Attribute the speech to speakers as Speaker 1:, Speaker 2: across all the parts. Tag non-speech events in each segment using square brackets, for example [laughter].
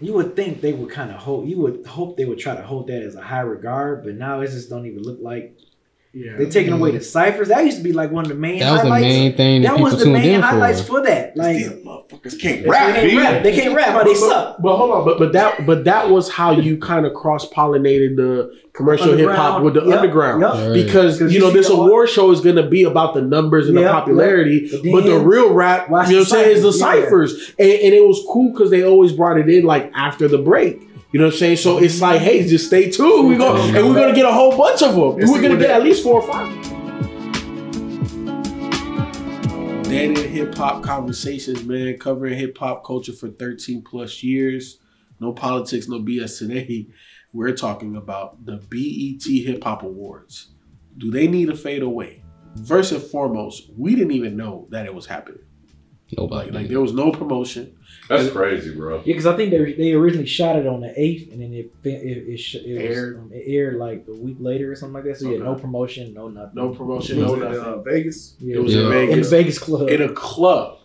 Speaker 1: you would think they would kind of hold. You would hope they would try to hold that as a high regard, but now it just don't even look like
Speaker 2: Yeah.
Speaker 1: they're taking away the mm-hmm. ciphers. That used to be like one of the main.
Speaker 3: That was the main thing that,
Speaker 1: That was the main highlights
Speaker 3: for.
Speaker 1: for that. Like
Speaker 4: These motherfuckers can't
Speaker 1: they
Speaker 4: rap,
Speaker 1: can't rap. They can't rap. How they
Speaker 2: But-
Speaker 1: suck.
Speaker 2: But hold on, but but that but that was how you kind of cross pollinated the commercial hip hop with the
Speaker 1: Yep,
Speaker 2: underground.
Speaker 1: yep.
Speaker 3: Right.
Speaker 2: Because
Speaker 1: 'Cause
Speaker 2: you
Speaker 1: you
Speaker 2: know this award show is going to be about the numbers and the popularity,
Speaker 1: yep.
Speaker 2: but the real rap,
Speaker 1: watch
Speaker 2: you know, what I'm saying, is the
Speaker 1: ciphers, yeah.
Speaker 2: ciphers, and, and it was cool because they always brought it in like after the break. You know what I'm saying? So it's like, hey, just stay tuned. We go and we're gonna get a whole bunch of them. We're gonna get at least four or five. Dead End hip hop conversations, man. Covering hip hop culture for 13 plus years. No politics, no BS today. We're talking about the BET Hip Hop Awards. Do they need to fade away? First and foremost, we didn't even know that it was happening.
Speaker 3: Nobody.
Speaker 2: Like, like there was no promotion.
Speaker 5: That's crazy, bro.
Speaker 1: Yeah, because I think they they originally shot it on the eighth, and then it it it, sh- it, was,
Speaker 2: Aired.
Speaker 1: um, it aired like a week later or something like that. So yeah,
Speaker 2: Okay.
Speaker 1: no promotion, no nothing,
Speaker 2: No promotion, no
Speaker 4: it,
Speaker 2: nothing.
Speaker 4: uh, Vegas.
Speaker 1: Yeah,
Speaker 2: It was
Speaker 3: Yeah.
Speaker 2: in
Speaker 1: in
Speaker 2: Vegas.
Speaker 1: the Vegas club.
Speaker 2: in a club.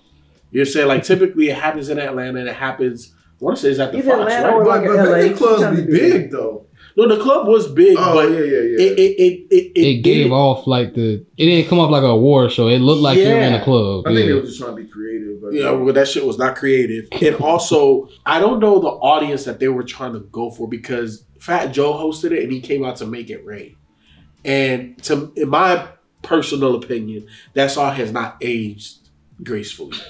Speaker 2: You're saying like typically it happens in Atlanta and it happens. I want to say it's at the
Speaker 1: Either
Speaker 2: Fox,
Speaker 1: Atlanta
Speaker 2: right?
Speaker 1: or
Speaker 4: But,
Speaker 1: like
Speaker 4: but
Speaker 1: LA,
Speaker 4: Vegas clubs be
Speaker 1: they do
Speaker 4: big though.
Speaker 2: No, the club was big,
Speaker 4: Oh
Speaker 2: but
Speaker 4: yeah, yeah, yeah.
Speaker 2: it it it it,
Speaker 3: it gave
Speaker 2: didn't-
Speaker 3: off like the. It didn't come off like a award show. It looked like you were in a club.
Speaker 4: I think they were just trying to be creative. But
Speaker 2: Yeah, well, that shit was not creative. And also, I don't know the audience that they were trying to go for because Fat Joe hosted it and he came out to make it rain. And to in my personal opinion, that song has not aged gracefully. [laughs]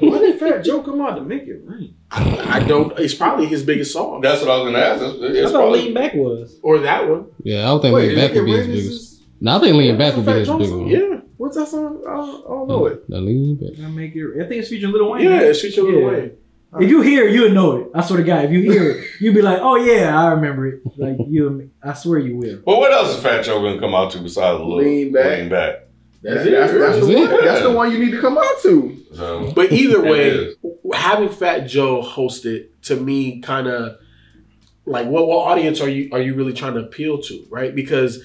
Speaker 4: why did Fat Joe come out to make it rain?
Speaker 2: I don't. It's probably his biggest song,
Speaker 5: That's what I was gonna ask. It's,
Speaker 1: I
Speaker 5: it's
Speaker 1: thought
Speaker 5: probably
Speaker 1: Lean Back was.
Speaker 2: or that one.
Speaker 3: yeah, I don't think
Speaker 4: Wait,
Speaker 3: Lean Back would be his biggest.
Speaker 4: this-
Speaker 3: No, I think Lean Back would be his biggest one.
Speaker 2: Yeah,
Speaker 4: What's that song? I don't, I don't know it.
Speaker 3: The Lean Back.
Speaker 1: I make it. I think it's featuring Little Wayne.
Speaker 2: yeah.
Speaker 1: right?
Speaker 2: It's featuring Lil
Speaker 1: Yeah.
Speaker 2: Wayne.
Speaker 1: If you hear it, you'll know it. I swear to God, if you hear it, [laughs] you'll be like, "Oh yeah, I remember it." Like you, I swear you will.
Speaker 5: But what else is Fat Joe gonna come out to besides a little
Speaker 4: Lean Back.
Speaker 5: Lean back.
Speaker 4: That's,
Speaker 2: Is it?
Speaker 4: that's, that's
Speaker 3: Is
Speaker 4: the
Speaker 3: it?
Speaker 4: one. That's the one you need to come out to.
Speaker 5: So
Speaker 2: But either [laughs] way, having Fat Joe host it to me kind of like what what audience are you are you really trying to appeal to, right? Because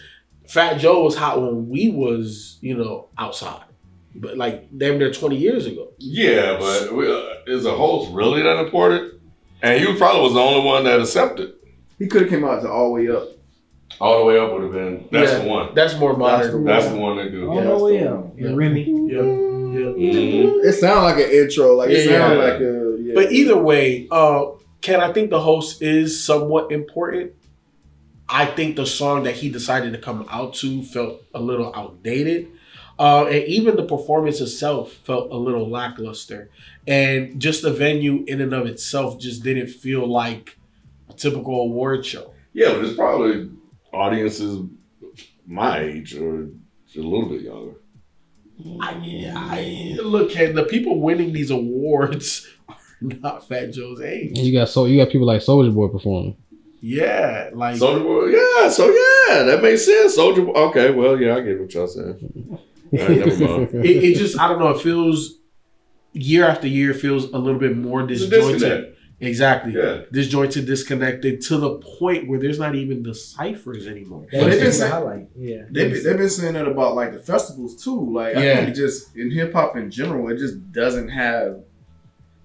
Speaker 2: Fat Joe was hot when we was you know outside, but like damn near twenty years ago.
Speaker 5: yeah, but we, uh, is a host really that important? And you probably was the only one that accepted.
Speaker 4: He could have came out to all the way up.
Speaker 5: All the way up would have been. That's
Speaker 2: Yeah.
Speaker 5: the one.
Speaker 2: That's more
Speaker 4: That's
Speaker 2: modern.
Speaker 4: the
Speaker 5: That's the one that do.
Speaker 1: Oh
Speaker 4: Yeah,
Speaker 1: no,
Speaker 4: that's the
Speaker 1: yeah,
Speaker 4: one.
Speaker 1: yeah, Remy.
Speaker 2: yeah, yeah.
Speaker 5: Mhm.
Speaker 4: It sounded like an intro. Like it
Speaker 2: Yeah,
Speaker 4: sounded
Speaker 5: yeah.
Speaker 4: like a. Yeah.
Speaker 2: But either way, uh, Ken, I think the host is somewhat important. I think the song that he decided to come out to felt a little outdated. Uh, and even the performance itself felt a little lackluster. And just the venue in and of itself just didn't feel like a typical award show.
Speaker 5: Yeah, but it's probably audiences my age or a little bit younger.
Speaker 2: I, I, look, Ken, the people winning these awards [laughs] are not Fat Joe's age.
Speaker 3: And you got so you got people like Soulja Boy performing.
Speaker 2: Yeah, like
Speaker 5: Soulja Boy, yeah, so yeah, that makes sense. Soulja Boy, okay, well, yeah, I get what y'all saying. All right, never mind. [laughs]
Speaker 2: it, it just I don't know. It feels year after year feels a little bit more disjointed. Exactly,
Speaker 5: Yeah.
Speaker 2: disjointed, disconnected to the point where there's not even the ciphers anymore.
Speaker 1: That
Speaker 4: But they've been
Speaker 1: the
Speaker 4: saying-
Speaker 1: highlight. Yeah,
Speaker 4: They've been, they've been saying that about like the festivals too. Like I
Speaker 2: Yeah.
Speaker 4: think it just in hip hop in general, it just doesn't have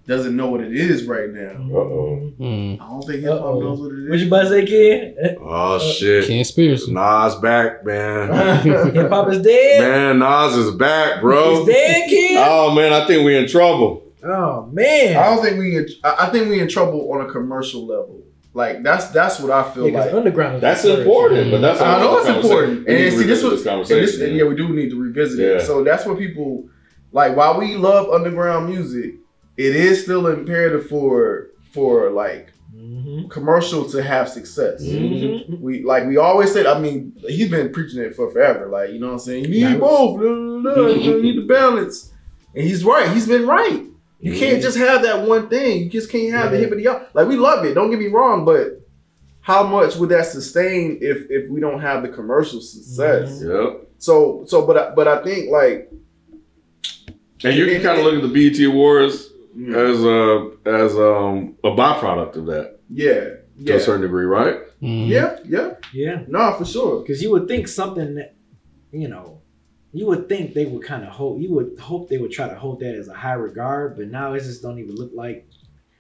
Speaker 4: doesn't know what it is right now.
Speaker 5: Uh-oh.
Speaker 3: Mm.
Speaker 4: I don't think hip hop knows what it is.
Speaker 1: What
Speaker 4: is.
Speaker 1: you about to say, kid?
Speaker 5: Oh shit.
Speaker 3: Conspiracy.
Speaker 5: Nas back, man. [laughs]
Speaker 1: Hip hop is dead.
Speaker 5: man, Nas is back, bro.
Speaker 1: He's dead, kid.
Speaker 5: Oh man, I think we in trouble.
Speaker 1: Oh man.
Speaker 4: I don't think we. In, I I think we in trouble on a commercial level. Like that's that's what I feel
Speaker 1: Yeah, 'cause
Speaker 4: like.
Speaker 1: underground.
Speaker 5: That's
Speaker 1: first.
Speaker 5: important, but that's
Speaker 4: I know it's important,
Speaker 5: conversation.
Speaker 4: And see this
Speaker 5: revisit
Speaker 4: was
Speaker 5: this
Speaker 4: and this,
Speaker 5: conversation.
Speaker 4: and yeah, we do need to revisit it. So that's what people like. While we love underground music, it is still imperative for for like
Speaker 1: Mhm.
Speaker 4: commercial to have success.
Speaker 1: Mhm.
Speaker 4: We like we always said. I mean, he's been preaching it for forever. Like you know what I'm saying. You need
Speaker 1: Balance.
Speaker 4: both. blah, blah, blah, You need the balance. And he's right. He's been right. You can't just have that one thing. You just can't have the
Speaker 1: Yeah.
Speaker 4: hippity up. Like we love it. Don't get me wrong, but how much would that sustain if if we don't have the commercial success?
Speaker 5: Yep.
Speaker 4: So so, but I, but I think like
Speaker 5: And you can kind of look at the BET Awards as a as um a byproduct of that
Speaker 4: yeah
Speaker 5: to
Speaker 4: yeah
Speaker 5: a certain degree, right?
Speaker 3: Mhm.
Speaker 4: yeah yeah
Speaker 1: Yeah,
Speaker 4: no for sure.
Speaker 1: because you would think something that, you know, you would think they would kind of hold. You would hope they would try to hold that as a high regard, but now it just don't even look like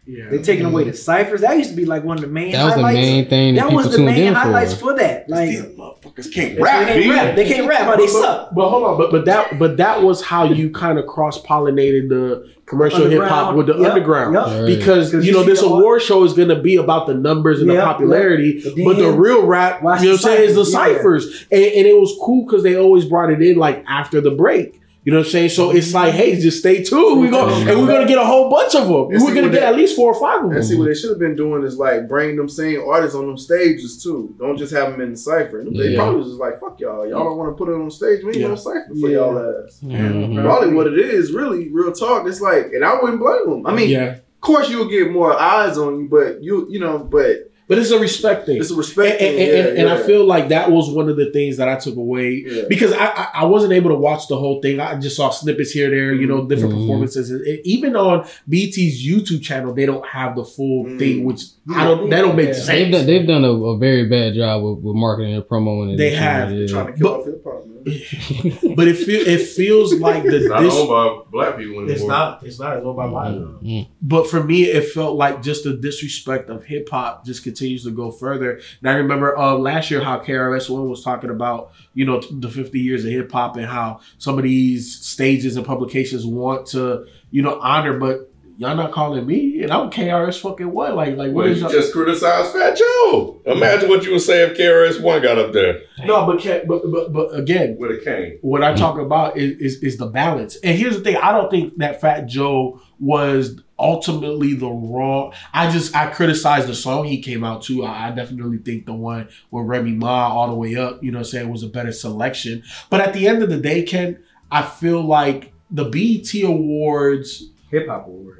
Speaker 2: Yeah.
Speaker 1: They taking away the ciphers. That used to be like one of the main
Speaker 3: That was the main thing that,
Speaker 1: that was the main highlights
Speaker 3: for.
Speaker 1: for that. Like
Speaker 5: These motherfuckers can't
Speaker 1: they
Speaker 5: rap,
Speaker 1: can't rap. They can't rap. But they
Speaker 2: But-
Speaker 1: suck.
Speaker 2: But hold on, but but that but that was how you kind of cross pollinated the commercial hip hop with the
Speaker 1: Yep,
Speaker 2: underground.
Speaker 1: yep.
Speaker 3: Right.
Speaker 2: Because
Speaker 1: 'Cause
Speaker 2: you
Speaker 1: you
Speaker 2: know this award show is going to be about the numbers and
Speaker 1: Yep,
Speaker 2: the popularity,
Speaker 1: yep.
Speaker 2: but the real rap, you know, what I'm saying, is the
Speaker 1: ciphers, yeah.
Speaker 2: ciphers, and, and it was cool because they always brought it in like after the break. You know what I'm saying? So it's like, hey, just stay tuned. We go and we're gonna get a whole bunch of them.
Speaker 4: And
Speaker 2: We're gonna get
Speaker 4: they-
Speaker 2: at least four or five of them.
Speaker 4: And see what they should have been doing is like bring them same artists on them stages too. Don't just have them in the cipher. They
Speaker 3: Yeah.
Speaker 4: probably was just like, "Fuck y'all, y'all don't want to put it on stage. We ain't
Speaker 2: Yeah.
Speaker 4: gonna cipher for
Speaker 1: Yeah.
Speaker 4: y'all ass."
Speaker 3: Mhm.
Speaker 4: Probably what it is, really, real talk. It's like, and I wouldn't blame them. I mean,
Speaker 2: yeah,
Speaker 4: of course you'll get more eyes on you, but you, you know, but
Speaker 2: but it's a respect thing.
Speaker 4: it's a
Speaker 2: and,
Speaker 4: respect.
Speaker 2: and,
Speaker 4: thing.
Speaker 2: and-
Speaker 4: yeah,
Speaker 2: and I feel like that was one of the things that I took away
Speaker 4: Yeah.
Speaker 2: because I, I I wasn't able to watch the whole thing. I just saw snippets here, there, you know, different
Speaker 3: Mhm.
Speaker 2: performances. And even on BT's YouTube channel, they don't have the full
Speaker 4: Mm.
Speaker 2: thing, which I don't. That don't make
Speaker 1: Yeah.
Speaker 2: sense.
Speaker 3: They've done, they've done a, a very bad job with, with marketing and promoting it.
Speaker 2: They have.
Speaker 3: Yeah.
Speaker 4: trying to kill
Speaker 2: But-
Speaker 4: off hip hop, man. [laughs]
Speaker 2: but it feel it feels like the
Speaker 5: It's not
Speaker 2: dis-
Speaker 5: owned by black people anymore.
Speaker 2: It's not. It's not as owned by black people.
Speaker 3: Mm.
Speaker 2: But for me, it felt like just the disrespect of hip hop just continues to go further. And I remember uh, last year how KRS One was talking about, you know, the 50 years of hip hop and how some of these stages and publications want to, you know, honor, but y'all not calling me, and I'm KRS fucking One. Like, like what
Speaker 5: Well,
Speaker 2: is
Speaker 5: you just criticized Fat Joe. Imagine what you would say if KRS One got up there
Speaker 2: no, but, but but but again,
Speaker 5: with a cane.
Speaker 2: what I talk about is, is is the balance. And here's the thing: I don't think that Fat Joe was ultimately the wrong. I just I criticized the song he came out to. I, I definitely think the one with Remy Ma all the way up, you know, I'm saying was a better selection. But at the end of the day, Ken, I feel like the BET Awards,
Speaker 1: Hip hop Awards,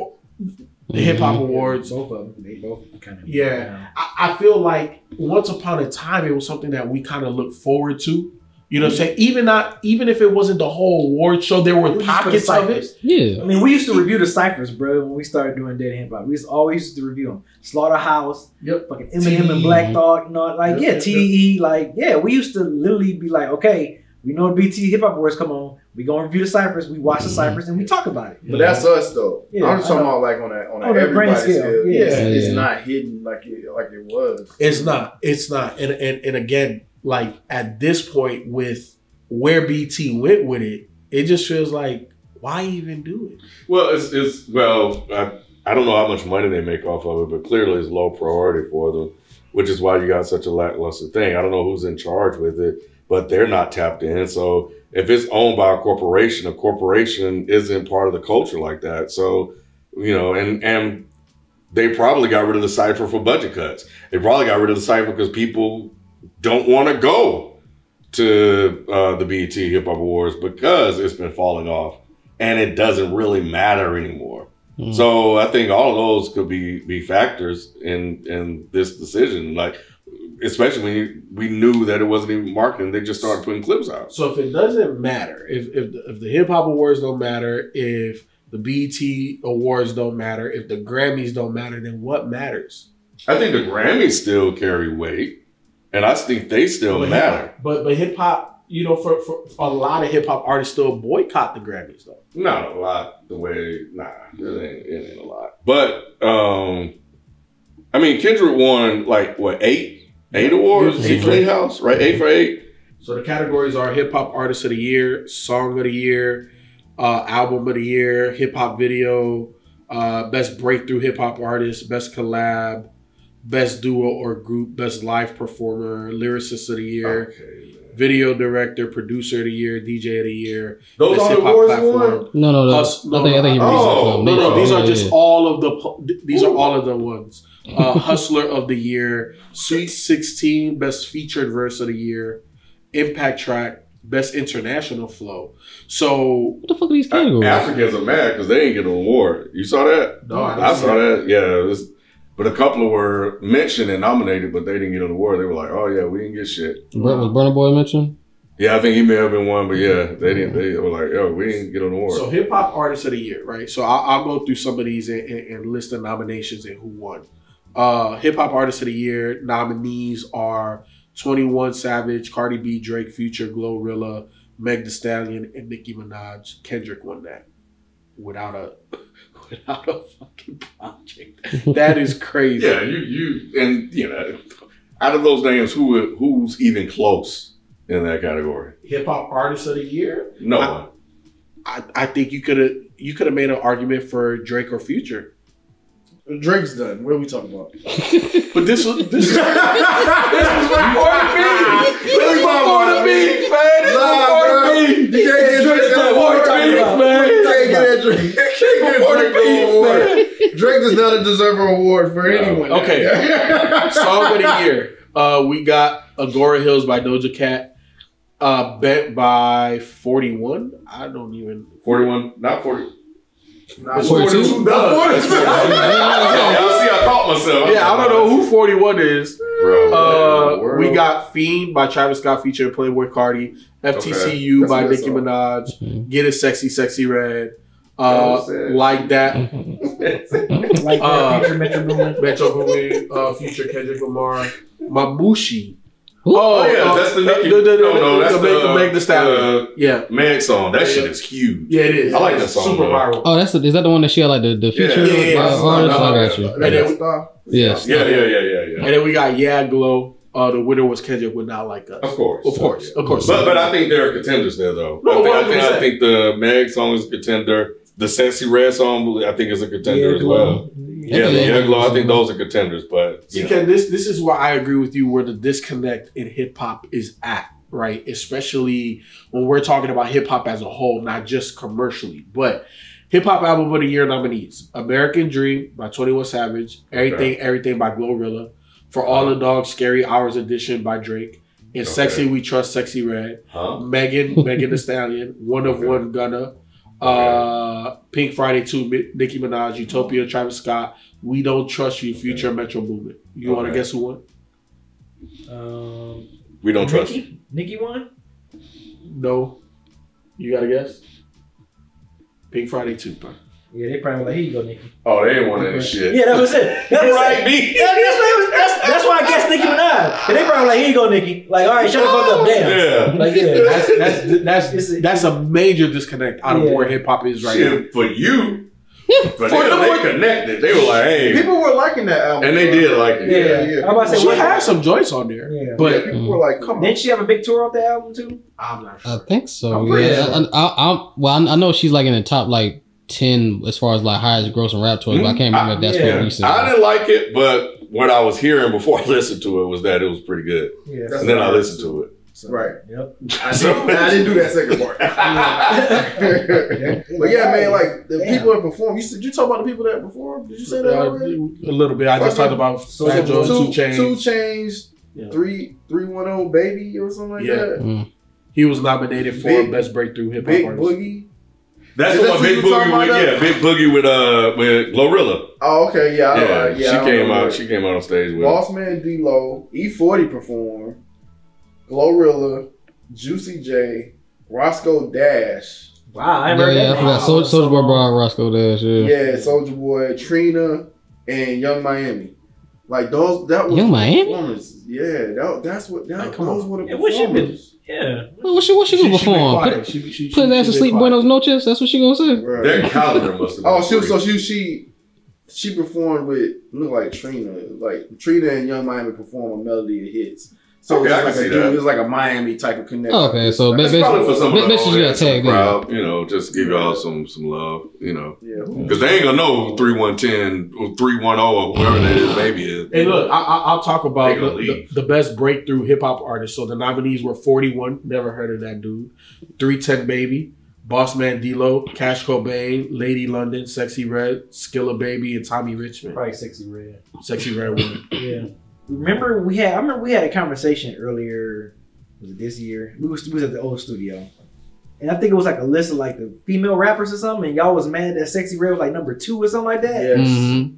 Speaker 2: the Hip Hop
Speaker 3: Mhm.
Speaker 2: Awards,
Speaker 1: Both of them. They both kind of.
Speaker 2: Yeah. I, I feel like once upon a time it was something that we kind of looked forward to. You know what I'm saying? Even not even if it wasn't the whole award show, there were
Speaker 1: We used
Speaker 2: pockets of it.
Speaker 3: Yeah.
Speaker 1: I mean, we used to review the ciphers, bro, when we started doing Dead Hip Hop. We used always used to review them. Slaughterhouse,
Speaker 2: Yep.
Speaker 1: fucking Eminem and Black Thought, you know, like
Speaker 2: Yep,
Speaker 1: yeah,
Speaker 2: yep,
Speaker 1: TDE, like yeah, we used to literally be like, okay, we know BT Hip Hop Awards come on, we go and review the ciphers, we watch the mm-hmm. ciphers, and we talk about it.
Speaker 4: But that's us though.
Speaker 1: Yeah,
Speaker 4: I'm just talking about like on that on
Speaker 1: On
Speaker 4: that
Speaker 1: the grand scale,
Speaker 4: scale.
Speaker 1: yeah.
Speaker 4: Yeah, it's
Speaker 3: Yeah.
Speaker 4: not hidden like it like it was.
Speaker 2: It's not. It's not. And and, and again, like at this point with where BT went with it, it just feels like why even do it?
Speaker 5: Well, it's, it's well, I, I don't know how much money they make off of it, but clearly it's low priority for them, which is why you got such a lackluster thing. I don't know who's in charge with it, but they're not tapped in. So if it's owned by a corporation, a corporation isn't part of the culture like that. So you know, and and they probably got rid of the cipher for budget cuts. They probably got rid of the cipher because people don't want to go to uh, the BET Hip Hop Awards because it's been falling off and it doesn't really matter anymore.
Speaker 3: Mm.
Speaker 5: So I think all of those could be be factors in in this decision. Like especially when you, we knew that it wasn't even marketing, they just started putting clips out.
Speaker 2: So if it doesn't matter, if if the, if the hip hop awards don't matter, if the BET awards don't matter, if the Grammys don't matter, then what matters?
Speaker 5: I think the Grammys still carry weight, and I think they still
Speaker 2: But
Speaker 5: matter.
Speaker 2: hip-hop- But but hip hop, you know, for, for a lot of hip hop artists still boycott the Grammys though.
Speaker 5: Not a lot. The way, nah, it ain't, it ain't a lot. But um, I mean, Kendrick won like what eight, eight awards.
Speaker 2: Eight
Speaker 5: Eight
Speaker 2: for
Speaker 5: for
Speaker 2: eight.
Speaker 5: House, right? Eight for eight.
Speaker 2: So the categories are hip hop artist of the year, song of the year, uh, album of the year, hip hop video, uh, best breakthrough hip hop artist, best collab, best duo or group, best live performer, lyricist of the year,
Speaker 5: Okay,
Speaker 2: video director, producer of the year, DJ of the year,
Speaker 5: Those
Speaker 2: best
Speaker 5: are the awards
Speaker 2: platform.
Speaker 3: No, no, no.
Speaker 2: Hus- no,
Speaker 3: I think I think he
Speaker 5: no.
Speaker 3: reached
Speaker 5: Oh,
Speaker 2: No, no,
Speaker 3: Mason.
Speaker 2: these are
Speaker 3: Yeah,
Speaker 2: just
Speaker 3: yeah.
Speaker 2: all of the. pu- These are all of the ones. Uh, [laughs] Hustler of the year, Sweet Sixteen, best featured verse of the year, Impact Track, best international flow. So
Speaker 3: What the fuck are these categories?
Speaker 5: Africans are mad because they ain't get an award. You saw that?
Speaker 2: No, I
Speaker 5: I
Speaker 2: see
Speaker 5: saw that. Yeah, it was, but a couple were mentioned and nominated, but they didn't get an award. They were like, "Oh yeah, we didn't get shit."
Speaker 3: Bur- was Burna Boy mentioned?
Speaker 5: Yeah, I think he may have been one, but yeah, they didn't. They were like, "Yo, we didn't get an award."
Speaker 2: So hip hop artist of the year, right? So I'll, I'll go through some of these and, and, and list the nominations and who won. Uh, hip hop artist of the year nominees are Twenty One Savage, Cardi B, Drake, Future, Glorilla, Meg Thee Stallion, and Nicki Minaj. Kendrick won that without a put out a fucking project. That is crazy.
Speaker 5: Yeah, you you and you know, out of those names, who who's even close in that category?
Speaker 2: Hip hop artist of the year.
Speaker 5: No
Speaker 2: I-
Speaker 5: one.
Speaker 2: I, I think you could have you could have made an argument for Drake or Future.
Speaker 4: Drake's done. What are we talking about? [laughs]
Speaker 2: But this was this is
Speaker 4: Really
Speaker 2: before the beef, man. This
Speaker 4: Nah,
Speaker 2: before the
Speaker 4: bro.
Speaker 2: beef.
Speaker 4: You can't get
Speaker 2: Drake's
Speaker 4: that
Speaker 2: before
Speaker 4: award,
Speaker 2: the beef,
Speaker 4: man.
Speaker 2: man.
Speaker 4: You can't get that Drake. You can't get Drake award. Drake does not deserve an award for anyone.
Speaker 2: Okay. [laughs] Song of the year. Uh, we got Agora Hills by Doja Cat. Uh, Bent by 41. I don't even.
Speaker 5: Forty-one, not forty.
Speaker 4: Nah,
Speaker 3: 42?
Speaker 4: Not 42. [laughs]
Speaker 5: Yeah, I see. I caught myself.
Speaker 2: Yeah, I don't know who 41 is.
Speaker 5: Bro,
Speaker 2: Uh,
Speaker 4: World.
Speaker 2: we got Fiend by Travis Scott featuring Playboi Carti. FTCU
Speaker 4: That's a
Speaker 2: by
Speaker 4: good
Speaker 2: Nicki
Speaker 4: song.
Speaker 2: Minaj. Get it sexy, sexy red. Uh,
Speaker 4: That
Speaker 2: like that. [laughs] [laughs]
Speaker 1: Like
Speaker 2: Uh,
Speaker 1: that feature Metro Boomin.
Speaker 2: Metro Boomin, uh, future Kendrick Lamar. Mamushi.
Speaker 5: Oh, yeah, that's the Nicki-
Speaker 2: the, the, the,
Speaker 5: no, no, that's
Speaker 2: the,
Speaker 5: the,
Speaker 2: Meg- the
Speaker 5: uh,
Speaker 2: Meg Thee Stallion.
Speaker 5: uh,
Speaker 2: yeah,
Speaker 5: Man song. That shit is huge.
Speaker 2: yeah, it is.
Speaker 5: I like that song,
Speaker 2: Super
Speaker 5: though.
Speaker 2: viral.
Speaker 3: Oh, that's the, is that the one that she had like the, the feature
Speaker 5: Yeah,
Speaker 2: yeah,
Speaker 3: uh,
Speaker 2: yeah.
Speaker 3: artist?
Speaker 2: Uh,
Speaker 3: I got you.
Speaker 2: And then-
Speaker 4: Star.
Speaker 3: Yes.
Speaker 5: Yeah, yeah, yeah, yeah, yeah.
Speaker 2: And then we got Yeah Glow. Uh, the winner was Kendrick with Not Like Us.
Speaker 5: Of course,
Speaker 2: Of course, of course.
Speaker 5: But but I think there are contenders there though.
Speaker 2: No,
Speaker 5: I, think, I, think, I think the Meg song is a contender. The Sexy Red song I think is a contender as well. Yeah, the Young Glow, I think those are contenders. But
Speaker 2: See,
Speaker 5: know,
Speaker 2: Ken, this this is where I agree with you where the disconnect in hip hop is at, right? Especially when we're talking about hip hop as a whole, not just commercially. But hip hop album of the year nominees: American Dream by Twenty One Savage, Ehhthang Ehhthang by Glorilla, For All the Dogs, Scary Hours Edition by Drake, and
Speaker 5: Okay.
Speaker 2: Sexy We Trust, Sexy Red,
Speaker 5: huh?
Speaker 2: Megan Megan [laughs] Thee Stallion, One of
Speaker 5: Okay.
Speaker 2: One Gunna. Uh, Pink Friday 2, Mi- Nicki Minaj, Utopia, Travis Scott, We Don't Trust You, Future, Metro Boomin. You want to guess who won?
Speaker 1: Um,
Speaker 5: We don't trust.
Speaker 1: Nicki? Nicki won?
Speaker 2: No. You got to guess? Pink Friday 2, bro.
Speaker 1: Yeah, they probably like, here you go, Nicki.
Speaker 5: Oh, they ain't want that shit.
Speaker 1: Yeah, that was it. [laughs] That was
Speaker 5: Right,
Speaker 1: it.
Speaker 5: B.
Speaker 1: That- that's, why it was- that's, that's why I guessed Nicki Minaj. And they probably like, here you go, Nicki. Like, all right, shut the fuck up, damn.
Speaker 5: Yeah.
Speaker 1: Like, yeah. [laughs]
Speaker 2: That's that's that's
Speaker 1: It's a-
Speaker 2: that's a major disconnect out of
Speaker 1: Yeah.
Speaker 2: where hip hop is right now.
Speaker 5: For you. [laughs] But
Speaker 2: For
Speaker 5: they,
Speaker 2: the
Speaker 5: they connected. They were like, hey.
Speaker 4: People were liking that album.
Speaker 5: and they did like it.
Speaker 1: Yeah.
Speaker 5: Yeah.
Speaker 4: yeah.
Speaker 1: I'm about to say,
Speaker 2: She
Speaker 1: what
Speaker 2: had some joints on there,
Speaker 1: Yeah.
Speaker 4: Yeah,
Speaker 2: but
Speaker 4: people were like, come on.
Speaker 1: Didn't she have a big tour off the album, too?
Speaker 2: I'm not sure.
Speaker 3: I think so.
Speaker 4: I'm
Speaker 3: yeah.
Speaker 4: sure.
Speaker 3: I, I, I, well, I, I know she's like in the top like ten as far as like highest grossing rap tours, but I can't remember if that's
Speaker 1: Yeah.
Speaker 3: what recent.
Speaker 5: I didn't like it, but what I was hearing before [laughs] I listened to it was that it was pretty good.
Speaker 1: Yeah.
Speaker 5: And then I listened to it.
Speaker 4: Right. [laughs] [laughs]
Speaker 1: Yep.
Speaker 4: I didn't, I didn't do that second part. but yeah, man, like the
Speaker 1: Damn.
Speaker 4: people that perform. You said you talk about the people that perform. Did you say that
Speaker 2: Uh,
Speaker 4: already?
Speaker 2: a little bit. I just talked about
Speaker 4: So
Speaker 2: Fat Joe,
Speaker 4: two,
Speaker 2: Two Chainz.
Speaker 4: two chains,
Speaker 2: Yeah.
Speaker 4: three three one zero baby or something like
Speaker 2: Yeah.
Speaker 4: that.
Speaker 3: Mm.
Speaker 2: He was nominated for
Speaker 4: Big-
Speaker 2: Best Breakthrough Hip Hop
Speaker 4: Big
Speaker 2: Artist.
Speaker 4: Boogie.
Speaker 5: That's
Speaker 4: Is
Speaker 5: the
Speaker 4: that
Speaker 5: one
Speaker 4: who
Speaker 5: Big Boogie with,
Speaker 4: about
Speaker 5: yeah, Big Boogie with uh with Glorilla.
Speaker 4: Oh, okay, yeah,
Speaker 5: Yeah,
Speaker 4: know, yeah.
Speaker 5: she
Speaker 4: I
Speaker 5: came out.
Speaker 4: that.
Speaker 5: She came out on stage with.
Speaker 4: Boss Man D Lo, E40 performed, Glorilla, Juicy J, Roscoe Dash,
Speaker 1: Wow, I ain't
Speaker 3: Yeah,
Speaker 1: heard
Speaker 3: yeah,
Speaker 1: that
Speaker 3: I
Speaker 1: name.
Speaker 3: forgot. Soldier Soulja Boy Bra Roscoe Dash. Yeah.
Speaker 4: yeah, Soulja Boy, Trina, and Young Miami. Like those, that was
Speaker 3: Young Miami?
Speaker 4: Yeah, that, that's what that,
Speaker 2: Like, come
Speaker 4: those
Speaker 2: on.
Speaker 4: were the
Speaker 1: Yeah, what she been-
Speaker 4: performers.
Speaker 1: Yeah.
Speaker 3: Well, what she what she
Speaker 2: She-
Speaker 3: gonna
Speaker 2: she
Speaker 3: perform?
Speaker 2: quiet.
Speaker 3: Put,
Speaker 2: She- she- she-
Speaker 3: put his ass to sleep.
Speaker 2: quiet.
Speaker 3: Buenos noches. That's what she gonna say.
Speaker 4: Right.
Speaker 5: Their calendar must have. Been
Speaker 4: Oh, she was so she she she performed with look like Trina, like Trina and Young Miami perform a melody of hits. So
Speaker 5: Okay,
Speaker 4: it was
Speaker 5: I
Speaker 4: like
Speaker 5: see
Speaker 4: a dude,
Speaker 5: that.
Speaker 4: it was like a Miami type of connection.
Speaker 3: Okay, so
Speaker 4: Like,
Speaker 5: It's probably for some of the
Speaker 3: bitch, you
Speaker 5: audience
Speaker 3: gotta
Speaker 5: in
Speaker 3: tag
Speaker 5: the
Speaker 3: them.
Speaker 5: crowd, you know, just give y'all some some love, you know,
Speaker 4: yeah,
Speaker 5: because they ain't gonna know three one ten or three one zero or whoever that is, maybe is.
Speaker 2: Hey, look, I, I, I'll talk about the, the, the best breakthrough hip hop artists. So the nominees were 41, never heard of that dude. 310 Baby, Boss Man D-Lo, Cash Cobain, Lady London, Sexy Red, Skilla Baby, and Tommy Richman.
Speaker 1: Probably sexy red.
Speaker 2: Sexy Red won.
Speaker 1: Yeah. Remember we had I remember we had a conversation earlier, was it this year? We was, we was at the old studio. And I think it was like a list of like the female rappers or something, and y'all was mad that Sexy Red was like number two or something like that.
Speaker 4: yes.
Speaker 3: Mhm.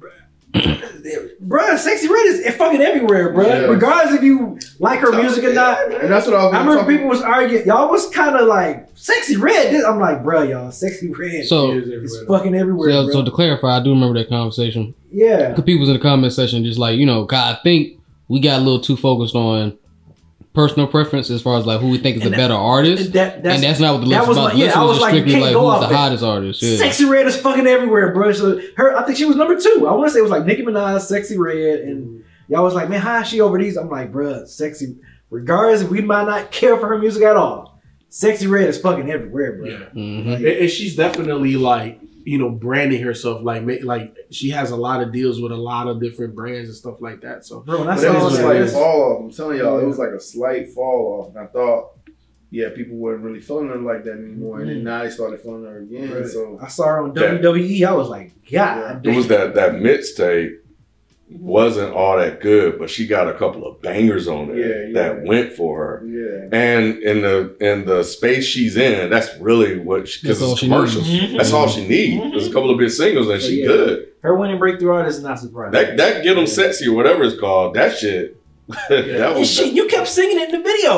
Speaker 1: Bruh, Sexy Red is fucking everywhere, bruh.
Speaker 4: Yeah.
Speaker 1: Regardless if you like her music or not.
Speaker 4: and that's what I was.
Speaker 1: I remember
Speaker 4: talking-
Speaker 1: people was arguing. Y'all was kind of like Sexy Red. This- I'm like, bruh, y'all, Sexy Red
Speaker 3: So,
Speaker 2: He is
Speaker 1: is fucking everywhere,
Speaker 3: so,
Speaker 1: bruh.
Speaker 3: so to clarify, I do remember that conversation.
Speaker 1: yeah.
Speaker 3: Because people was in the comment section just like, you know, God, I think we got a little too focused on personal preference as far as like who we think is a
Speaker 1: that-
Speaker 3: better artist.
Speaker 1: And that, that's,
Speaker 3: and that's not what the
Speaker 1: that
Speaker 3: list
Speaker 1: was
Speaker 3: is about.
Speaker 1: my-
Speaker 3: The
Speaker 1: yeah,
Speaker 3: list
Speaker 1: I
Speaker 3: was
Speaker 1: was
Speaker 3: just
Speaker 1: like,
Speaker 3: strictly like who's the hottest artist. Yeah.
Speaker 1: Sexy Red is fucking everywhere, bro. So her, I think she was number two. I want to say it was like Nicki Minaj, Sexy Red, and y'all was like, man, how is she over these? I'm like, bruh, Sexy. Regardless, we might not care for her music at all, Sexy Red is fucking everywhere, bro.
Speaker 2: Yeah.
Speaker 3: Mhm.
Speaker 2: And, and she's definitely like you know branding herself like ma- like she has a lot of deals with a lot of different brands and stuff like that. So
Speaker 1: Bro, when I
Speaker 4: it
Speaker 2: That
Speaker 4: was
Speaker 2: is
Speaker 4: a
Speaker 1: that,
Speaker 2: what it
Speaker 4: slight fall off. I'm telling y'all, it was like a slight fall off. And I thought, yeah, people weren't really feeling her like that anymore. And then mm-hmm. now they started feeling her again.
Speaker 1: Right.
Speaker 4: So
Speaker 1: I saw her on
Speaker 5: That-
Speaker 1: WWE. I was like, God,
Speaker 5: It was that that mixtape Mm-hmm. wasn't all that good, but she got a couple of bangers on it
Speaker 4: Yeah, yeah.
Speaker 5: that went for her.
Speaker 4: yeah.
Speaker 5: And in the in the space she's in, that's really what because
Speaker 3: That's all
Speaker 5: it's
Speaker 3: she
Speaker 5: commercials.
Speaker 1: needs. Mm-hmm.
Speaker 5: That's all she mm-hmm. needs. There's a couple of big singles and
Speaker 1: So,
Speaker 5: she
Speaker 1: yeah.
Speaker 5: good.
Speaker 1: her winning breakthrough artist is not surprising.
Speaker 5: That that get them sexy or whatever it's called. That shit. [laughs] that was
Speaker 1: shit, you kept singing it in the video.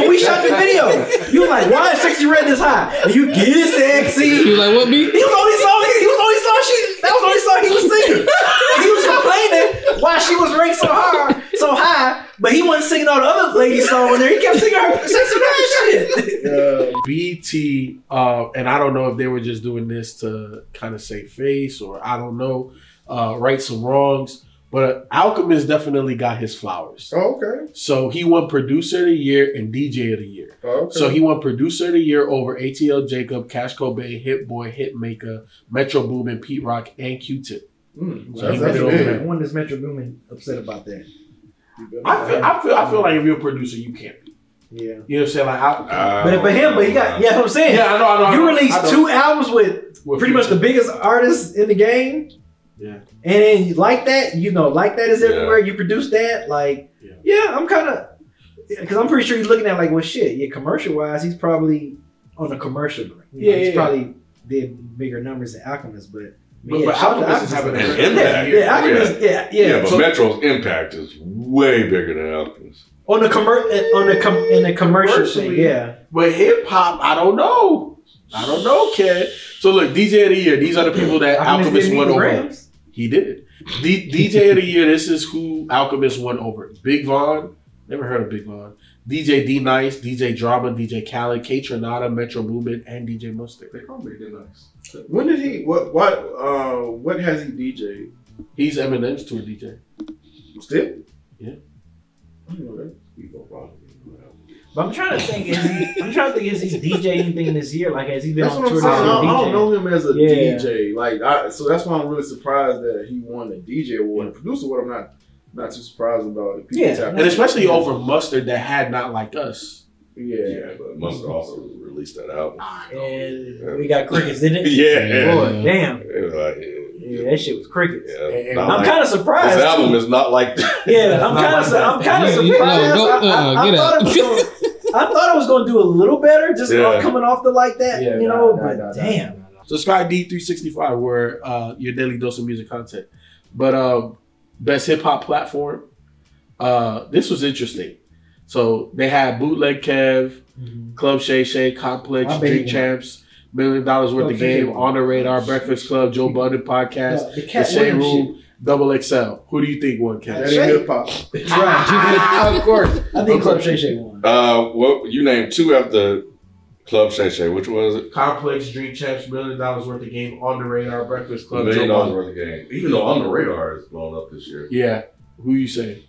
Speaker 1: when we shot the video, you were like, "Why is sexy red this high?" And you get it sexy.
Speaker 3: You was like, "What beat?
Speaker 1: He
Speaker 3: beat?"
Speaker 1: was only song. He was only song she. That was the only song he was singing. And he was complaining why she was ranked so hard, so high, but he wasn't singing all the other ladies' songs. There, he kept singing her sexy red shit.
Speaker 4: Uh,
Speaker 2: BT, uh, and I don't know if they were just doing this to kind of save face or I don't know, uh, right some wrongs. But Alchemist definitely got his flowers.
Speaker 4: oh, okay.
Speaker 2: So he won Producer of the Year and DJ of the Year.
Speaker 4: Oh, okay.
Speaker 2: So he won Producer of the Year over ATL Jacob, Cash Cobain, Hit Boy, Hitmaker, Metro Boomin, Pete Rock, and Q-Tip.
Speaker 4: Mm,
Speaker 2: So
Speaker 4: that's, that's
Speaker 2: went
Speaker 4: big.
Speaker 2: there.
Speaker 1: Does Metro Boomin upset about that?
Speaker 2: I feel, I feel, I feel like if you're a producer, you can't be.
Speaker 1: Yeah.
Speaker 2: You know what I'm saying? Like, I,
Speaker 1: But for him, but he got yeah. What I'm saying.
Speaker 2: yeah, I know, I know. I
Speaker 1: You
Speaker 2: know, I
Speaker 1: released
Speaker 2: know.
Speaker 1: two albums with
Speaker 2: With
Speaker 1: pretty much the biggest artists in the game.
Speaker 2: Yeah.
Speaker 1: And then you like that, you know, like that is
Speaker 5: Yeah.
Speaker 1: everywhere. You produce that, like,
Speaker 2: Yeah.
Speaker 1: yeah, I'm kind of, because I'm pretty sure he's looking at like, well, shit, yeah, commercial wise, he's probably on a commercial. You know,
Speaker 2: Yeah,
Speaker 1: he's
Speaker 2: yeah,
Speaker 1: probably did bigger numbers than Alchemist, but.
Speaker 2: But-
Speaker 1: yeah,
Speaker 2: but
Speaker 1: shout out to
Speaker 2: Alchemist is having
Speaker 1: Alchemist.
Speaker 5: an impact.
Speaker 1: Yeah, yeah, Alchemist, yeah, yeah.
Speaker 5: Yeah, but
Speaker 2: So-
Speaker 5: Metro's impact is way bigger than Alchemist.
Speaker 1: on the commer- on the com- in the commercial thing,
Speaker 2: Commercially.
Speaker 1: yeah.
Speaker 2: But hip hop, I don't know. I don't know, kid. So look, DJ of the year. These are the people that Alchemist
Speaker 1: didn't
Speaker 2: won over.
Speaker 1: Grams.
Speaker 2: He did. D- DJ of the year. This is who Alchemist won over. Big Von. Never heard of Big Von. DJ D Nice, DJ Drama, DJ Khaled, Kaytranada, Metro Boomin, and DJ Mustard.
Speaker 5: They call me D nice.
Speaker 4: When did he? What? What? Uh, what has he DJ?
Speaker 2: He's Eminem's tour DJ.
Speaker 4: Still?
Speaker 2: Yeah.
Speaker 4: I don't know that.
Speaker 5: You go wrong.
Speaker 1: But I'm trying to think, is he, I'm trying to think, is he DJ anything this year? Like, has he been
Speaker 4: That's
Speaker 1: on
Speaker 4: what I'm
Speaker 1: tour
Speaker 4: saying.
Speaker 1: this
Speaker 4: I,
Speaker 1: year?
Speaker 4: I don't know him as a
Speaker 1: Yeah.
Speaker 4: DJ. Like, I, so that's why I'm really surprised that he won the DJ award. The producer award, I'm not not too surprised about. If people
Speaker 1: Yeah.
Speaker 4: tap
Speaker 2: And especially over Mustard that had not like us.
Speaker 4: Yeah.
Speaker 5: Yeah, but Mustard also released that album.
Speaker 1: And we got crickets, didn't it? [laughs]
Speaker 5: Yeah.
Speaker 1: Boy, damn.
Speaker 5: It was like,
Speaker 1: Yeah, that shit was crickets.
Speaker 5: yeah,
Speaker 1: I'm
Speaker 5: like-
Speaker 1: kind of surprised.
Speaker 5: This album
Speaker 1: too.
Speaker 5: is not like that.
Speaker 1: Yeah, I'm kind of,
Speaker 2: that.
Speaker 1: I'm kind of
Speaker 3: You- you-
Speaker 1: surprised.
Speaker 3: no, don't-
Speaker 1: I, I-
Speaker 3: uh,
Speaker 1: I
Speaker 3: get
Speaker 1: thought it was gonna, [laughs] I thought it was going to do a little better, just
Speaker 5: Yeah.
Speaker 1: off, coming off the like that,
Speaker 2: Yeah,
Speaker 1: you know.
Speaker 2: nah,
Speaker 1: but
Speaker 2: nah, nah,
Speaker 1: damn,
Speaker 2: So Sky D three sixty five, where uh, your daily dose of music content. But um, best hip hop platform. Uh, this was interesting. So they had bootleg Kev, Club Shay Shay, Complex,
Speaker 1: I bet he
Speaker 2: Champs, Million Dollars Worth of
Speaker 1: Shay Shay
Speaker 2: Game,
Speaker 1: won.
Speaker 2: On the Radar, Breakfast Club, Joe Budden Podcast,
Speaker 1: the
Speaker 2: The
Speaker 1: Cat
Speaker 2: Shade
Speaker 1: Williams
Speaker 2: Room, Double XL. Who do you think won,
Speaker 4: That
Speaker 2: Kev?
Speaker 4: ain't hip hop.
Speaker 1: Right. [laughs]
Speaker 2: of course.
Speaker 1: I think Club Shay Shay won.
Speaker 5: Uh, what you named two after Club Shay Shay. Which was it?
Speaker 2: Complex, Drink Champs, Million Dollars Worth of Game, On the Radar, Breakfast Club,
Speaker 5: million dollars worth of game. Even though on the radar is blown up this year.
Speaker 2: Yeah. Who you say?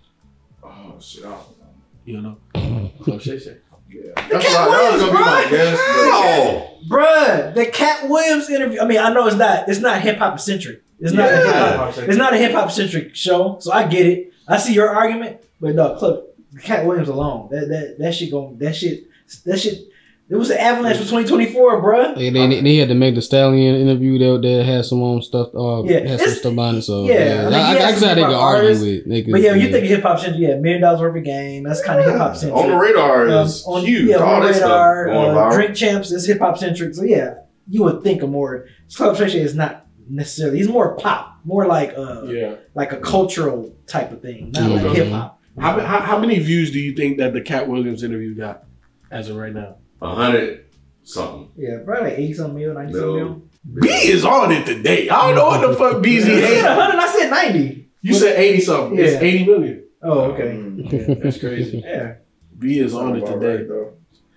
Speaker 4: Oh shit! I don't know.
Speaker 2: You know? Club Shay Shay.
Speaker 4: Yeah.
Speaker 1: The
Speaker 4: That's
Speaker 1: Cat
Speaker 4: what I, that was gonna be my
Speaker 1: Williams,
Speaker 4: guess.
Speaker 5: Oh,
Speaker 1: Bruh, the Katt Williams interview. I mean, I know it's not it's not hip hop centric. It's not a hip hop. It's not a hip hop centric show, so I get it. I see your argument, but no, Club Katt Williams alone. That that that shit going that shit that shit. It was an avalanche for 2024, bruh.
Speaker 3: They, they, they had to make the Stallion interview that, that had some um, stuff. Uh,
Speaker 1: Yeah,
Speaker 3: had some
Speaker 1: it's-
Speaker 3: stuff on it. So
Speaker 1: yeah,
Speaker 3: yeah,
Speaker 1: I mean,
Speaker 3: I,
Speaker 1: he
Speaker 3: I,
Speaker 1: has
Speaker 3: I, can see how
Speaker 1: some
Speaker 3: they could
Speaker 1: hip-hop
Speaker 3: argue
Speaker 1: artists,
Speaker 3: with. They could,
Speaker 1: But yeah, you
Speaker 3: yeah.
Speaker 1: think hip hop centric, yeah, million dollars worth of game. That's kind of hip hop centric.
Speaker 5: on the radar is
Speaker 1: Um, on-
Speaker 5: huge.
Speaker 1: Yeah, on the radar.
Speaker 5: stuff going
Speaker 1: Uh. Drink Champs is hip hop centric, so yeah, you would think of more. Club Shay Shay is not necessarily. He's more pop, more like uh,
Speaker 2: Yeah.
Speaker 1: like a cultural type of thing, not
Speaker 3: Mhm.
Speaker 1: like hip hop.
Speaker 2: How, how, how many views do you think that the Katt Williams interview got as of right now?
Speaker 5: A hundred something.
Speaker 1: Yeah, probably like eighty something mil, ninety something
Speaker 5: No.
Speaker 1: mil.
Speaker 2: B is on it today. I don't know what the fuck Beezy
Speaker 1: You said
Speaker 2: ate.
Speaker 1: hundred, I said ninety.
Speaker 2: You said 80 something.
Speaker 1: Yeah.
Speaker 2: It's 80 million.
Speaker 1: Oh, okay.
Speaker 4: Mm.
Speaker 2: Yeah, that's crazy. [laughs]
Speaker 1: Yeah.
Speaker 2: B is on it today.
Speaker 4: right, though.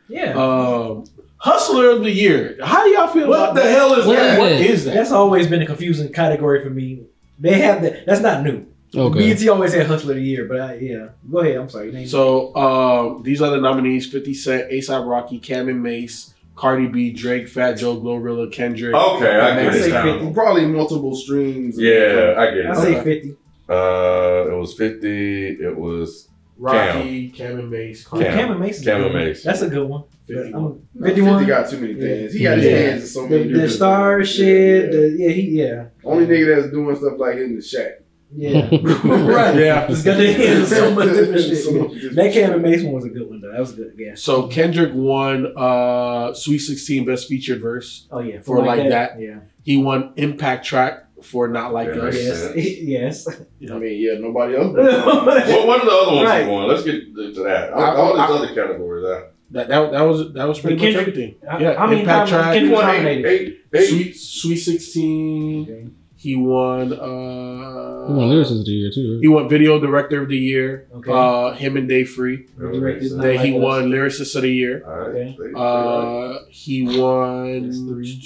Speaker 1: Yeah,
Speaker 2: Um, Hustler of the year. How do y'all feel about that?
Speaker 5: What
Speaker 2: about
Speaker 5: the
Speaker 2: that?
Speaker 5: hell is
Speaker 3: What
Speaker 5: that?
Speaker 3: is
Speaker 2: What
Speaker 3: that?
Speaker 2: is that?
Speaker 1: that's always been a confusing category for me. They have that. That's not new.
Speaker 3: Okay.
Speaker 1: BET always had Hustler of the Year, but I, yeah. Go ahead. I'm sorry. Name
Speaker 2: So um, these are the nominees: Fifty Cent, ASAP Rocky, Cam and Mase, Cardi B, Drake, Fat Joe, Glorilla, Kendrick.
Speaker 5: Okay, I
Speaker 2: Meg
Speaker 5: get it
Speaker 2: Thee
Speaker 5: now.
Speaker 1: 50.
Speaker 4: Probably multiple streams.
Speaker 5: Yeah, I get it.
Speaker 1: I
Speaker 2: say
Speaker 1: fifty.
Speaker 5: Uh, it was fifty. It was
Speaker 2: Rocky, Cam, and Mase,
Speaker 1: Oh,
Speaker 5: Cam.
Speaker 1: Cam and Mase. is
Speaker 5: Cam and. Mase.
Speaker 1: That's a good one.
Speaker 2: 51.
Speaker 1: 51.
Speaker 4: 50 got too many things. He got his
Speaker 1: Yeah.
Speaker 4: hands in so many
Speaker 1: The, the star
Speaker 4: things.
Speaker 1: shit.
Speaker 4: Yeah.
Speaker 1: The, yeah, he yeah.
Speaker 4: Only nigga that's doing stuff like in the shack.
Speaker 1: Yeah. [laughs] right.
Speaker 2: Yeah. [laughs]
Speaker 1: It's got their hands so much different shit.
Speaker 4: So
Speaker 1: yeah.
Speaker 4: much different
Speaker 1: That Cam
Speaker 4: shit.
Speaker 1: and Mase one was a good one though. That was a good guess.
Speaker 2: So Kendrick won uh, Sweet Sixteen Best Featured Verse.
Speaker 1: Oh yeah.
Speaker 2: For like that.
Speaker 1: Yeah.
Speaker 2: He won Impact Track for Not Like
Speaker 5: Yeah,
Speaker 2: Us.
Speaker 5: makes
Speaker 1: Yes.
Speaker 5: sense. [laughs]
Speaker 1: yes.
Speaker 4: I mean, yeah, nobody else.
Speaker 5: What, what are the other ones
Speaker 1: Right.
Speaker 5: you won? Let's get to to that.
Speaker 2: I-
Speaker 5: All these
Speaker 2: I-
Speaker 5: other categories.
Speaker 2: That, that that was that was pretty
Speaker 1: But
Speaker 2: much
Speaker 1: Kendrick-
Speaker 2: everything.
Speaker 1: I-
Speaker 2: yeah,
Speaker 1: I mean,
Speaker 2: Impact Track.
Speaker 5: he
Speaker 1: Kendrick-
Speaker 5: won eight,
Speaker 1: nominated.
Speaker 5: eight, eight.
Speaker 2: Sweet Sweet Sixteen.
Speaker 1: Okay.
Speaker 2: He won. Uh,
Speaker 3: He won lyricist of the year too.
Speaker 2: He won Video Director of the Year.
Speaker 1: Okay.
Speaker 2: Uh, him and Dave Free.
Speaker 1: Directed Not
Speaker 2: Then he won Lyricist of the Year.
Speaker 5: All right.
Speaker 1: Okay.
Speaker 5: They- they right.
Speaker 2: Uh, he won
Speaker 1: three.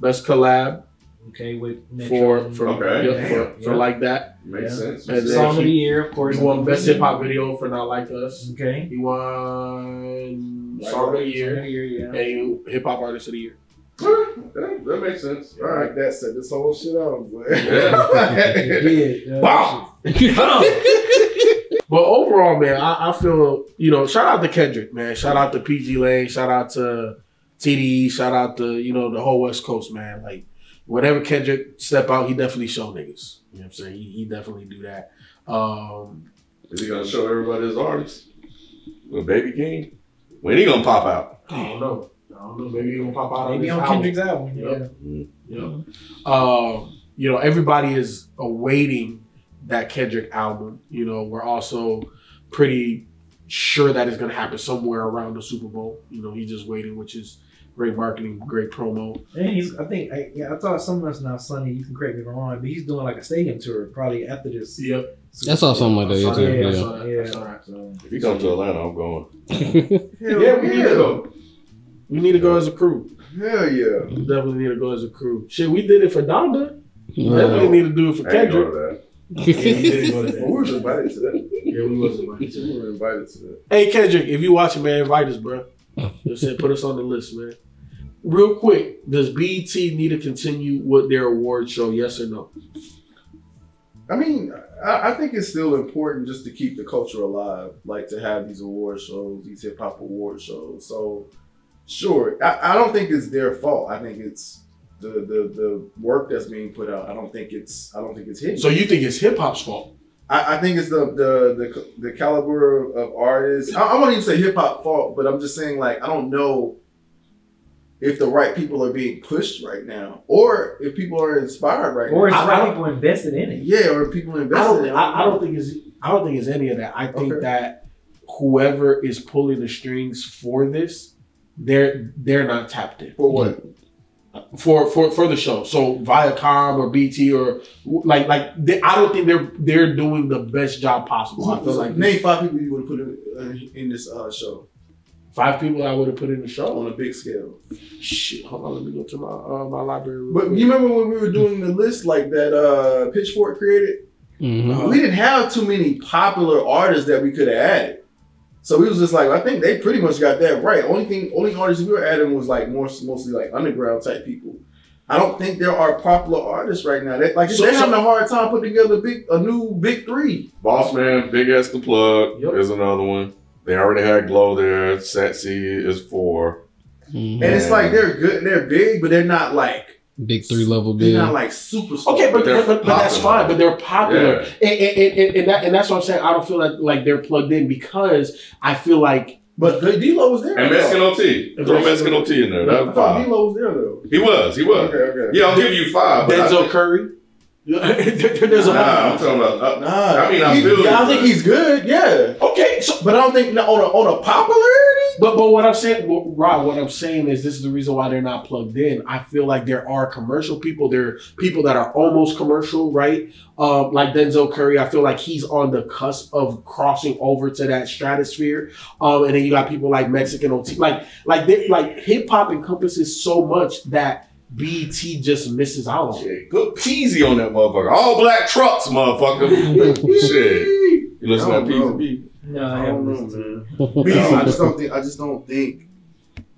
Speaker 2: Best collab
Speaker 1: Okay. With Metro
Speaker 2: for for,
Speaker 5: Okay.
Speaker 2: yeah, for,
Speaker 1: Yeah.
Speaker 2: for like that.
Speaker 5: Makes
Speaker 1: yeah.
Speaker 5: sense.
Speaker 2: And then
Speaker 1: Song of the Year, of course.
Speaker 2: He won Best Hip Hop Video for Not Like Us.
Speaker 1: Okay.
Speaker 2: He won
Speaker 4: Like
Speaker 2: Song of the
Speaker 1: Song of the
Speaker 2: Year
Speaker 1: Year, yeah.
Speaker 2: and Hip Hop Artist of the Year.
Speaker 5: That, that makes sense.
Speaker 4: All right, that set this whole shit off. boy.
Speaker 1: Yeah. [laughs]
Speaker 2: Wow. [laughs] [laughs] But overall, man, I, I feel you know. Shout out to Kendrick, man. Shout out to pgLang. Shout out to TDE. Shout out to you know the whole West Coast, man. Like whatever Kendrick step out, he definitely show niggas. You know what I'm saying? He, he definitely do that. Um,
Speaker 5: Is he gonna show everybody his artists? With Baby Keem? When he gonna pop out?
Speaker 2: I don't know. I don't know. Maybe he gonna pop out
Speaker 1: Maybe
Speaker 2: on,
Speaker 1: on Kendrick's album. Yeah.
Speaker 2: Yep. album. Yep. Um, you know, everybody is awaiting that Kendrick album. You know, we're also pretty sure that it's going to happen somewhere around the Super Bowl. You know, he's just waiting, which is great marketing, great promo.
Speaker 1: And he's, I think, I, yeah, I thought someone's not Sunny. You can correct me if I'm wrong, but he's doing like a stadium tour probably after this.
Speaker 2: Yep.
Speaker 3: I saw something like that. Yeah,
Speaker 2: I saw
Speaker 3: too.
Speaker 2: that, I
Speaker 3: Yeah.
Speaker 2: saw that, I
Speaker 1: Yeah.
Speaker 2: saw that.
Speaker 1: So,
Speaker 5: If he comes to Atlanta, I'm going. [laughs]
Speaker 2: Yeah, we need to go. We need to go as a crew.
Speaker 4: Hell yeah.
Speaker 2: We definitely need to go as a crew. Shit, we did it for Donda. We
Speaker 3: Uh,
Speaker 2: definitely need to do it for
Speaker 5: I ain't going
Speaker 2: Kendrick.
Speaker 5: to that.
Speaker 2: Yeah, we did go to
Speaker 4: Well,
Speaker 2: that.
Speaker 4: we was invited to that.
Speaker 2: Yeah, we was invited to
Speaker 4: We were invited to that.
Speaker 2: Hey Kendrick, if you watching, man, invite us, bro. Just say, put us on the list, man. Real quick, does BET need to continue with their award show? Yes or no?
Speaker 4: I mean, I, I think it's still important just to keep the culture alive, like to have these award shows, these hip hop award shows. So, sure, I, I don't think it's their fault. I think it's the, the the work that's being put out. I don't think it's I don't think it's hitting.
Speaker 2: So you think it's hip hop's fault?
Speaker 4: I, I think it's the the the, the caliber of artists. I, I won't even say hip hop fault, but I'm just saying like I don't know if the right people are being pushed right now, or if people are inspired right
Speaker 1: or
Speaker 4: now.
Speaker 2: or if
Speaker 1: right
Speaker 2: don't-
Speaker 1: people invested in it.
Speaker 4: yeah, or people
Speaker 2: I
Speaker 4: invested.
Speaker 2: don't.
Speaker 4: in it.
Speaker 2: I, I don't think it's. I don't think it's any of that. I think
Speaker 4: Okay.
Speaker 2: that whoever is pulling the strings for this, they're they're not tapped in
Speaker 4: for what.
Speaker 2: for for for the show. So Viacom or BT or like like they, I don't think they're they're doing the best job possible. I feel like
Speaker 4: name five people you would have put in, uh, in this uh, show
Speaker 2: five people I would have put in the show.
Speaker 4: on a big scale.
Speaker 2: Shit, hold on, let me go to my uh, my library. real
Speaker 4: But
Speaker 2: quick.
Speaker 4: you remember when we were doing the list like that uh, Pitchfork created?
Speaker 3: Mhm.
Speaker 2: Uh-huh.
Speaker 4: We didn't have too many popular artists that we could have added. So we was just like, I think they pretty much got that right. Only thing, only artists we were adding was like more mostly like underground type people. I don't think there are popular artists right now. They, like
Speaker 2: So-
Speaker 4: they're
Speaker 2: so-
Speaker 4: having a hard time putting together big a new big three.
Speaker 5: Boss Man, BigXthaPlug
Speaker 2: Yep.
Speaker 5: is another one. They already had Glow there. Setsy is four.
Speaker 3: Mhm.
Speaker 4: And it's like they're good, they're big, but they're not like
Speaker 3: Big three level
Speaker 4: they're
Speaker 3: bid.
Speaker 4: not like super.
Speaker 2: Okay, but, but, but, but that's fine. But they're popular,
Speaker 5: Yeah.
Speaker 2: and, and, and, and, that, and that's what I'm saying. I don't feel like like they're plugged in because I feel like
Speaker 4: but the D-Lo was there.
Speaker 5: And
Speaker 4: though.
Speaker 5: Mexican OT.
Speaker 2: And
Speaker 5: Throw
Speaker 2: Mexican
Speaker 5: Mexican OT in there.
Speaker 4: I
Speaker 5: That's
Speaker 4: thought
Speaker 5: five.
Speaker 4: D-Lo was there though.
Speaker 5: He was. He was.
Speaker 4: Okay, okay.
Speaker 5: Yeah, I'll give you five. But I
Speaker 2: Denzel Curry. [laughs] There's a
Speaker 5: Nah, I'm talking about. Uh,
Speaker 4: Nah,
Speaker 5: I mean, I
Speaker 4: he-
Speaker 5: feel
Speaker 4: yeah, I think he's good. Yeah,
Speaker 2: okay. So
Speaker 4: but I don't think on a on a popularity.
Speaker 2: But but what I'm saying, well, Rob, what I'm saying is this is the reason why they're not plugged in. I feel like there are commercial people. There are people that are almost commercial, right? Um, like Denzel Curry. I feel like he's on the cusp of crossing over to that stratosphere. Um, and then you got people like Mexican OT. Like like they, like hip hop encompasses so much that BT just misses out on.
Speaker 5: Shit, good peasy on that motherfucker. All black trucks, motherfucker. [laughs] Shit. You listen to that
Speaker 4: know.
Speaker 5: peasy
Speaker 1: No,
Speaker 4: I
Speaker 1: I
Speaker 4: don't know, man. [laughs]
Speaker 1: it.
Speaker 4: I just [laughs] don't think. I just don't think.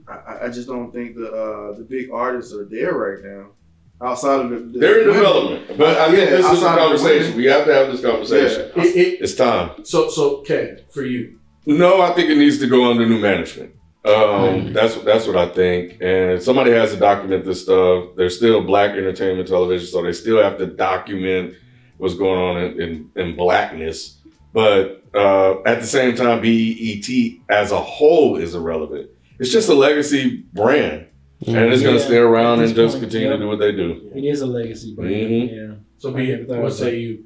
Speaker 4: I, I just don't think the uh, the big artists are there right now. Outside of the, the
Speaker 5: They're in
Speaker 4: women.
Speaker 5: development. But I think
Speaker 4: Yeah,
Speaker 5: this is a
Speaker 4: outside of the
Speaker 5: conversation. We have to have this conversation.
Speaker 4: Yeah.
Speaker 2: It- it-
Speaker 5: It's time.
Speaker 2: so so Ken, for you,
Speaker 5: No, I think it needs to go under new management. Um, That's that's what I think. And somebody has to document this stuff. There's still black entertainment television, so they still have to document what's going on in, in, in blackness. But uh, at the same time, BET as a whole is irrelevant. It's just a legacy brand, and it's going to
Speaker 1: Yeah,
Speaker 5: stay around and just
Speaker 1: point,
Speaker 5: continue
Speaker 1: yeah.
Speaker 5: to do what they do.
Speaker 1: It is a legacy brand.
Speaker 5: Mhm.
Speaker 1: Yeah.
Speaker 2: so be
Speaker 1: never thought
Speaker 2: what say you?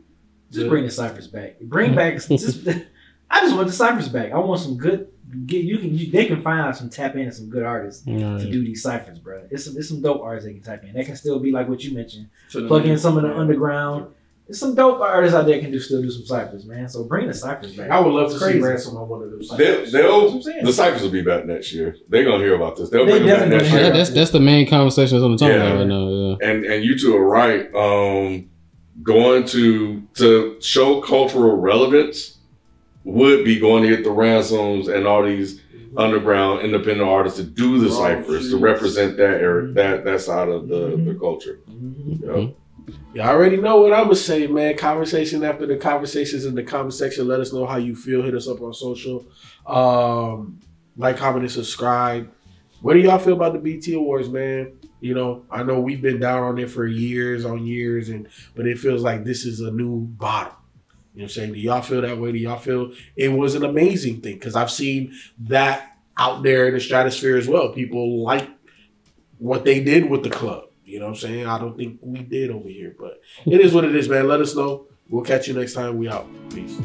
Speaker 1: Just bring the ciphers back. Bring back. [laughs] just, [laughs] I just want the ciphers back. I want some good. Get you can. You, they can find some tap in and some good artists to do these ciphers, bro. It's some, it's some dope artists they can type in. They can still be like what you mentioned. Plug in some of the underground. There's some dope artists out there can do still do some ciphers, man. So bring the ciphers back.
Speaker 2: I would love to
Speaker 1: It's
Speaker 2: see
Speaker 1: crazy.
Speaker 2: Ransom on one of those.
Speaker 5: They,
Speaker 2: sites.
Speaker 1: That's what
Speaker 5: they'll the ciphers will be back next year. They're gonna hear about this. They'll
Speaker 1: They
Speaker 5: bring them back next year.
Speaker 3: that's that's the main conversation that's on the tongue
Speaker 5: Yeah.
Speaker 3: right now. Yeah.
Speaker 5: and and you two are right. Um, going to to show cultural relevance would be going to get the ransoms and all these underground independent artists to do the
Speaker 4: Wrong
Speaker 5: ciphers to represent that area, that that side of the, the culture.
Speaker 1: Mhm.
Speaker 5: Yep.
Speaker 2: You already know what I'm gonna say, man. Conversation after the conversations in the comment section. Let us know how you feel. Hit us up on social. Um, like, comment, and subscribe. What do y'all feel about the BT Awards, man? You know, I know we've been down on it for years on years, and but it feels like this is a new bottom. You know what I'm saying? Do y'all feel that way? Do y'all feel it was an amazing thing? Because I've seen that out there in the stratosphere as well. People like what they did with the club. You know what I'm saying? I don't think we did over here, but it is what it is, man. Let us know. We'll catch you next time. We out.
Speaker 5: Peace.